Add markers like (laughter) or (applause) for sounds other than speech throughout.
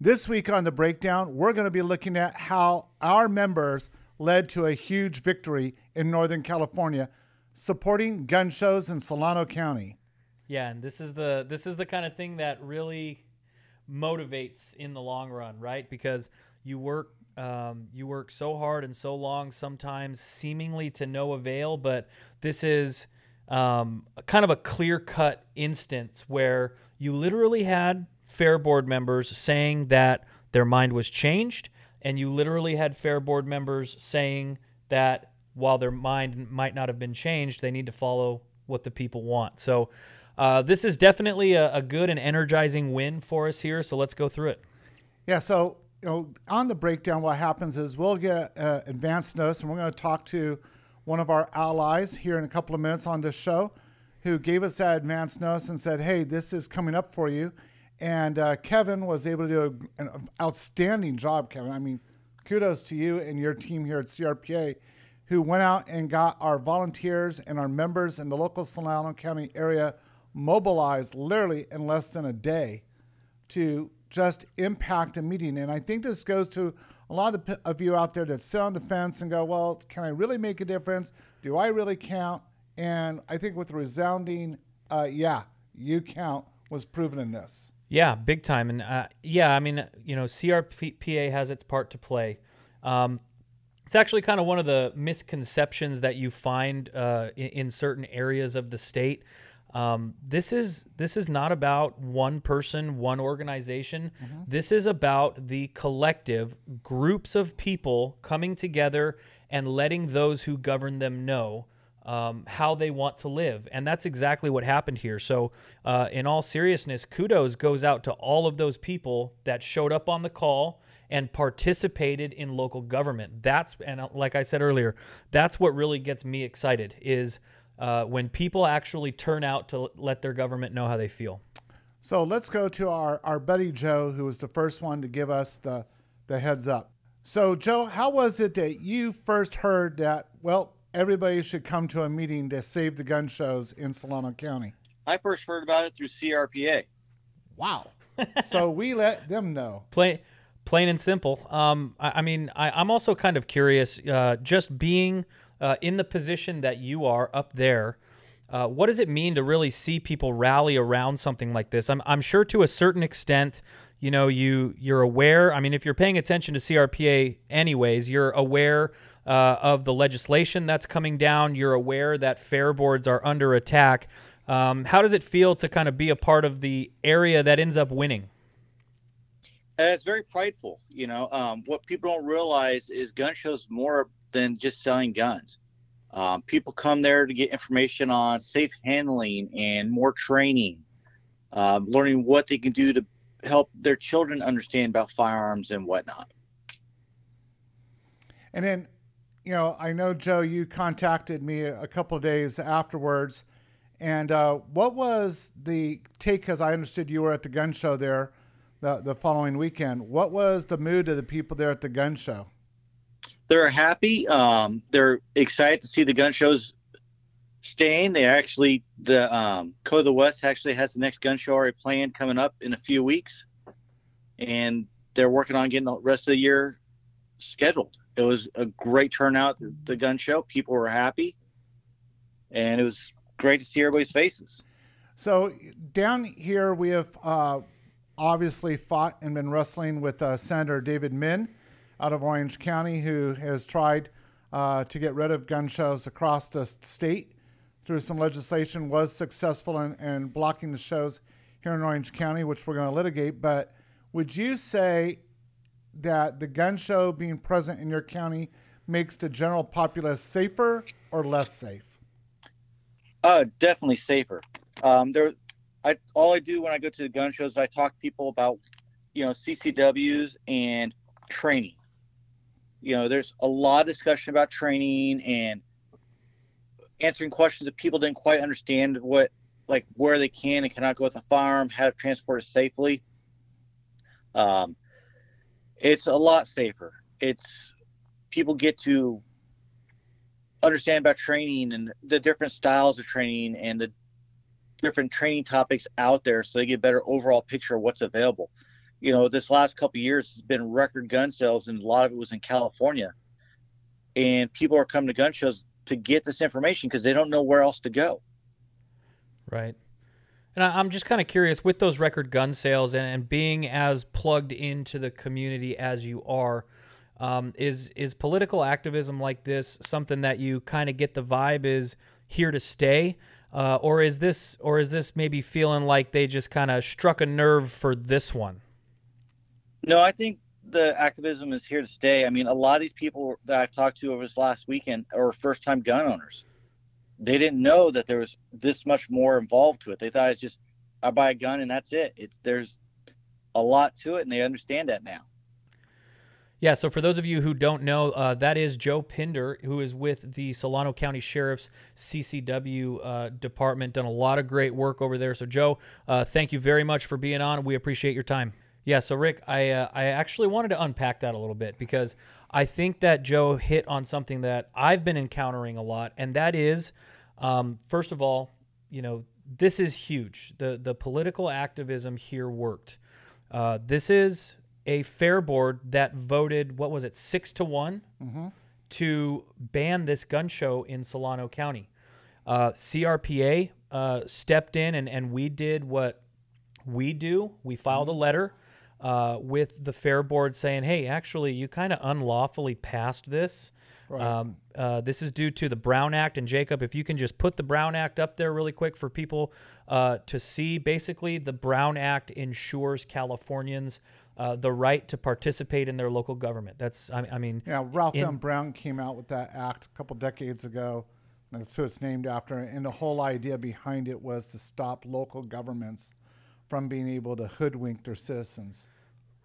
This week on the breakdown, we're going to be looking at how our members led to a huge victory in Northern California supporting gun shows in Solano County. Yeah, and this is the this is the kind of thing that really motivates in the long run, right? Because you work um, you work so hard and so long, sometimes seemingly to no avail. But this is um, kind of a clear cut instance where you literally had fair board members saying that their mind was changed, and you literally had fair board members saying that while their mind might not have been changed, they need to follow what the people want. So uh, this is definitely a, a good and energizing win for us here. So let's go through it. Yeah. So you know, on the breakdown, what happens is we'll get uh, notice, and we're going to talk to one of our allies here in a couple of minutes on this show, who gave us that advance notice and said, "Hey, this is coming up for you." And uh, Kevin was able to do a, an outstanding job, Kevin. I mean, kudos to you and your team here at CRPA, who went out and got our volunteers and our members in the local Solano County area mobilized literally in less than a day to just impact a meeting. And I think this goes to a lot of, the, of you out there that sit on the fence and go, well, can I really make a difference? Do I really count? And I think with resounding, uh, yeah, you count was proven in this. Yeah, big time. And uh, yeah, I mean, you know, CRPA has its part to play. Um, it's actually kind of one of the misconceptions that you find uh, in, in, certain areas of the state. Um, this is this is not about one person, one organization. Mm-hmm. This is about the collective groups of people coming together and letting those who govern them know um, how they want to live. And that's exactly what happened here. So, uh, in all seriousness, kudos goes out to all of those people that showed up on the call and participated in local government. That's, and uh, like I said earlier, that's what really gets me excited is uh, when people actually turn out to let their government know how they feel. So let's go to our, our buddy Joe, who was the first one to give us the, the heads up. So, Joe, how was it that you first heard that, well, everybody should come to a meeting to save the gun shows in Solano County? I first heard about it through CRPA. Wow. (laughs) so we let them know. Plain, plain and simple. Um, I, I mean, I, am also kind of curious, uh, just being uh, in the position that you are up there. Uh, what does it mean to really see people rally around something like this? I'm, I'm sure to a certain extent, you know, you you're aware. I mean, if you're paying attention to CRPA, anyways, you're aware uh, of the legislation that's coming down. You're aware that fair boards are under attack. Um, how does it feel to kind of be a part of the area that ends up winning? Uh, it's very prideful. You know, um, what people don't realize is gun shows more than just selling guns. Um, people come there to get information on safe handling and more training, uh, learning what they can do to help their children understand about firearms and whatnot. And then you know, I know Joe, you contacted me a couple of days afterwards, and uh, what was the take? Because I understood you were at the gun show there the the following weekend. What was the mood of the people there at the gun show? They're happy. Um, they're excited to see the gun shows staying. They actually the um, Code of the West actually has the next gun show already planned coming up in a few weeks, and they're working on getting the rest of the year scheduled. It was a great turnout. The, the gun show, people were happy, and it was great to see everybody's faces. So down here, we have uh, obviously fought and been wrestling with uh, Senator David Min out of Orange County, who has tried uh, to get rid of gun shows across the state through some legislation, was successful in, in blocking the shows here in Orange County, which we're going to litigate. But would you say that the gun show being present in your county makes the general populace safer or less safe? Uh, definitely safer. Um, there, I all I do when I go to the gun shows, I talk to people about, you know, CCWs and training. You know, there's a lot of discussion about training and answering questions that people didn't quite understand what, like where they can and cannot go with a firearm, how to transport it safely. Um, it's a lot safer. It's people get to understand about training and the different styles of training and the different training topics out there so they get a better overall picture of what's available. you know, this last couple years has been record gun sales, and a lot of it was in California. And people are coming to gun shows to get this information because they don't know where else to go. Right. And I, am just kind of curious with those record gun sales and, and, being as plugged into the community as you are, um, is is political activism like this something that you kind of get the vibe is here to stay, uh, or is this or is this maybe feeling like they just kind of struck a nerve for this one? No, I think the activism is here to stay. I mean, a lot of these people that I've talked to over this last weekend are first time gun owners. They didn't know that there was this much more involved to it. They thought it's just I buy a gun and that's it. It's there's a lot to it, and they understand that now. Yeah, so for those of you who don't know, uh, that is Joe Pinder, who is with the Solano County Sheriff's CCW uh, department, done a lot of great work over there. So, Joe, uh, thank you very much for being on. We appreciate your time. Yeah, so Rick, I uh, I actually wanted to unpack that a little bit because I think that Joe hit on something that I've been encountering a lot, and that is, um, first of all, you know, this is huge. the The political activism here worked. Uh, this is a fair board that voted what was it six to one mm-hmm. to ban this gun show in Solano County. Uh, CRPA uh, stepped in and, and we did what we do. We filed mm-hmm. a letter uh, with the fair board saying, hey, actually, you kind of unlawfully passed this. Right. Um, uh, this is due to the Brown Act. And Jacob, if you can just put the Brown Act up there really quick for people uh, to see, basically, the Brown Act ensures Californians uh, the right to participate in their local government. That's, I, I mean, yeah. Ralph in, M. Brown came out with that act a couple decades ago. That's who it's named after. And the whole idea behind it was to stop local governments from being able to hoodwink their citizens.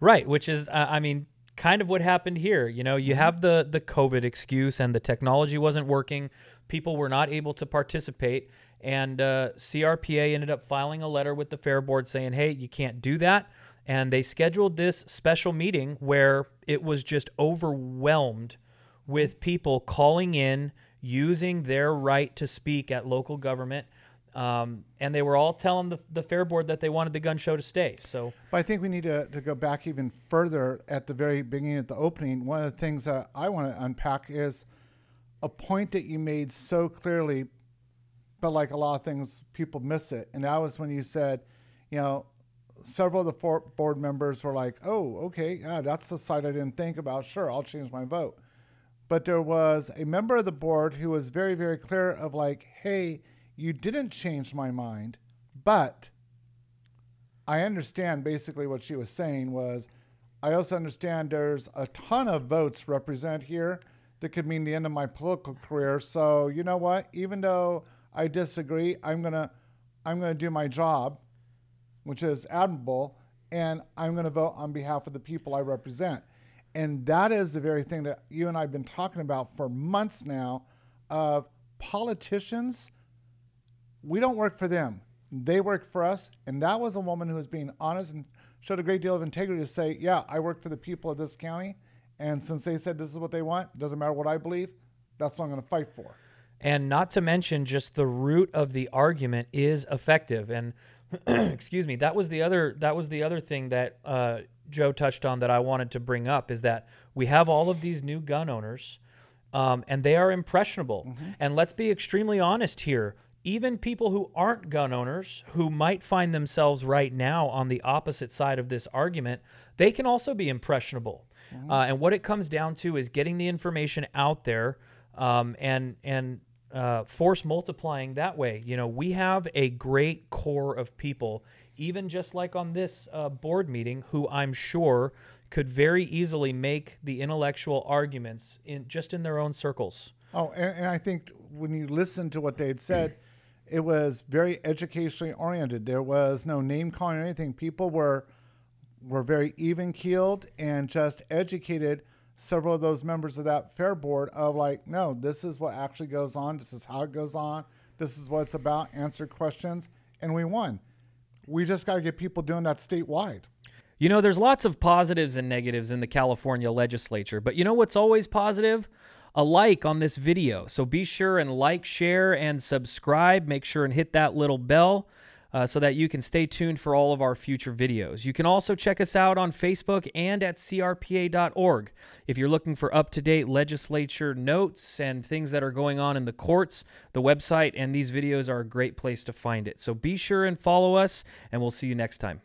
Right, which is, uh, I mean, kind of what happened here. You know, you mm-hmm. have the the COVID excuse, and the technology wasn't working. People were not able to participate, and uh, CRPA ended up filing a letter with the fair board saying, "Hey, you can't do that." And they scheduled this special meeting where it was just overwhelmed with people calling in, using their right to speak at local government um, and they were all telling the, the fair board that they wanted the gun show to stay. So, but I think we need to, to go back even further at the very beginning, at the opening. One of the things that I want to unpack is a point that you made so clearly, but like a lot of things, people miss it. And that was when you said, you know, several of the board members were like, oh, okay, yeah, that's the side I didn't think about. Sure, I'll change my vote. But there was a member of the board who was very, very clear of like, hey, you didn't change my mind, but I understand basically what she was saying was I also understand there's a ton of votes represent here that could mean the end of my political career. So you know what? Even though I disagree, I'm gonna I'm gonna do my job, which is admirable, and I'm gonna vote on behalf of the people I represent. And that is the very thing that you and I have been talking about for months now of politicians we don't work for them. They work for us. And that was a woman who was being honest and showed a great deal of integrity to say, yeah, I work for the people of this county. And since they said this is what they want, doesn't matter what I believe, that's what I'm going to fight for. And not to mention, just the root of the argument is effective. And (clears throat) excuse me, that was the other that was the other thing that uh, Joe touched on that I wanted to bring up is that we have all of these new gun owners, um, and they are impressionable. Mm-hmm. And let's be extremely honest here even people who aren't gun owners, who might find themselves right now on the opposite side of this argument, they can also be impressionable. Mm-hmm. Uh, and what it comes down to is getting the information out there um, and and uh, force multiplying that way. You know, we have a great core of people, even just like on this uh, board meeting, who I'm sure could very easily make the intellectual arguments in just in their own circles. Oh, and, and I think when you listen to what they had said it was very educationally oriented. There was no name calling or anything. People were were very even keeled and just educated several of those members of that fair board of like, no, this is what actually goes on. This is how it goes on. This is what it's about. Answer questions, and we won. We just got to get people doing that statewide. You know, there's lots of positives and negatives in the California legislature, but you know what's always positive? A like on this video. So be sure and like, share, and subscribe. Make sure and hit that little bell. uh, so that you can stay tuned for all of our future videos. You can also check us out on Facebook and at crpa.org. If you're looking for up to date legislature notes and things that are going on in the courts, the website and these videos are a great place to find it. So be sure and follow us, and we'll see you next time.